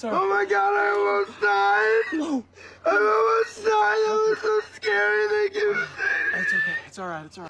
Sorry. Oh my god, I almost died. No. I almost died. That was so scary. Thank you. It's okay. It's all right. It's all right.